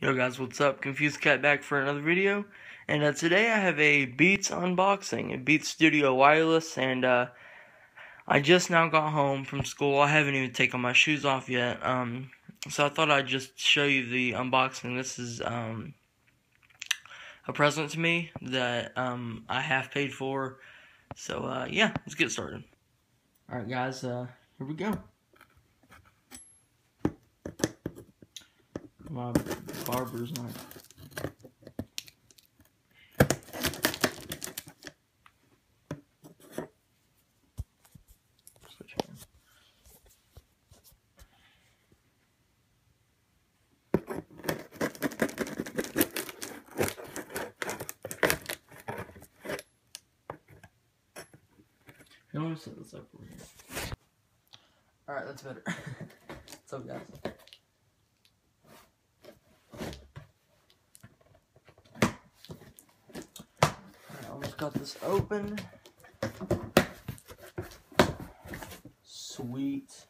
Yo guys, what's up? Confused Cat back for another video. And uh, today I have a Beats unboxing, a Beats Studio Wireless, and uh, I just now got home from school. I haven't even taken my shoes off yet. Um, so I thought I'd just show you the unboxing. This is um, a present to me that um, I have paid for. So uh, yeah, let's get started. Alright guys, uh, here we go. My barber's knife. Alright, that's better. What's up, guys? Got this open. Sweet.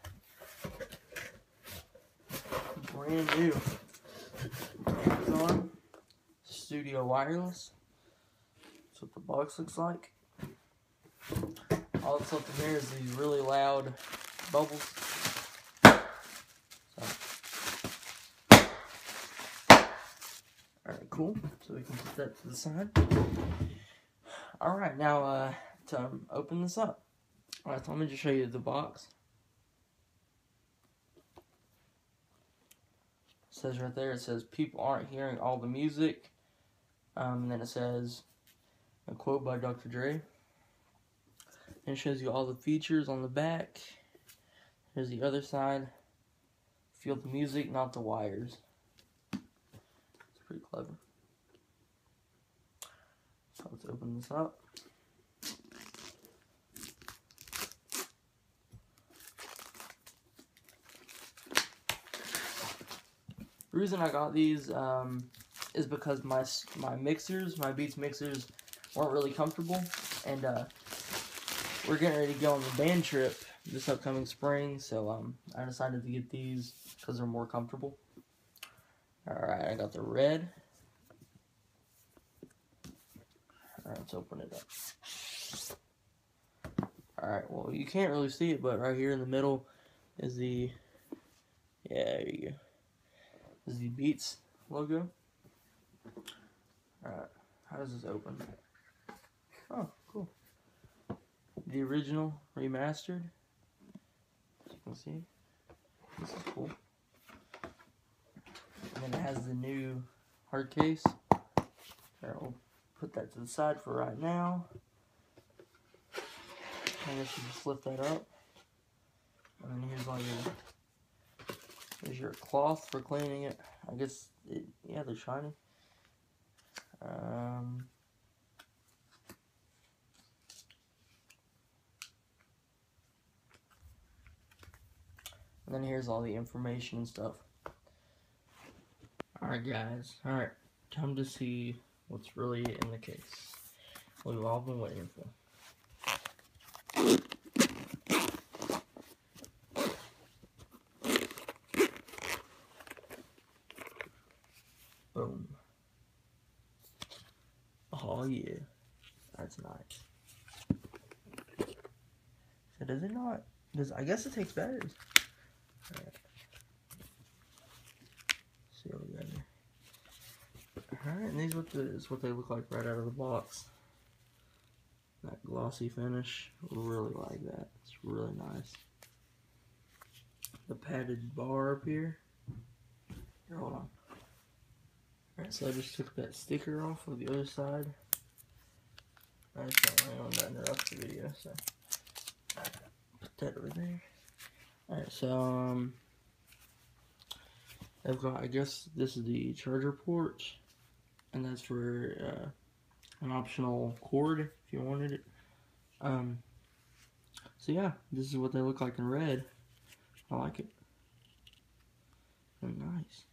Brand new. Amazon Studio Wireless. That's what the box looks like. All that's up in here is these really loud bubbles. Alright, cool. So we can put that to the side. Alright, now uh, to open this up. Alright, so let me just show you the box. It says right there, it says, people aren't hearing all the music. Um, and then it says, a quote by Dr. Dre. And it shows you all the features on the back. Here's the other side. Feel the music, not the wires. It's pretty clever. So let's open this up. The reason I got these um, is because my my Mixrs, my Beats Mixrs, weren't really comfortable, and uh, we're getting ready to go on the band trip this upcoming spring, so um, I decided to get these because they're more comfortable. Alright, I got the red. Let's open it up. Alright, well, you can't really see it, but right here in the middle is the, yeah, there you go, is the Beats logo. Alright, how does this open? Oh, cool. The original remastered, as you can see. This is cool. And then it has the new hard case. Put that to the side for right now. I guess you just lift that up. And then here's all your here's your cloth for cleaning it. I guess it, yeah, they're shiny. Um And then here's all the information and stuff. Alright guys, alright, time to see what's really in the case. What We've all been waiting for. Boom. Oh yeah. That's nice. So does it not? Does I guess it takes batteries. See what we got. Alright, and these the, is what they look like right out of the box. That glossy finish, really like that. It's really nice. The padded bar up here. Here, hold on. Alright, so I just took that sticker off of the other side. I just don't want to interrupt the video, so put that over there. Alright, so um I've got I guess this is the charger port and that's for uh, an optional cord if you wanted it. Um, so yeah, this is what they look like in red. I like it. They're nice.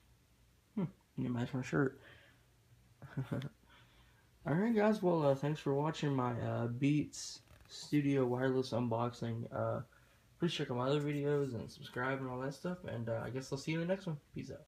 Hmm, you match my shirt. Alright guys, well uh, thanks for watching my uh, Beats Studio Wireless unboxing. Uh, please check out my other videos and subscribe and all that stuff. And uh, I guess I'll see you in the next one. Peace out.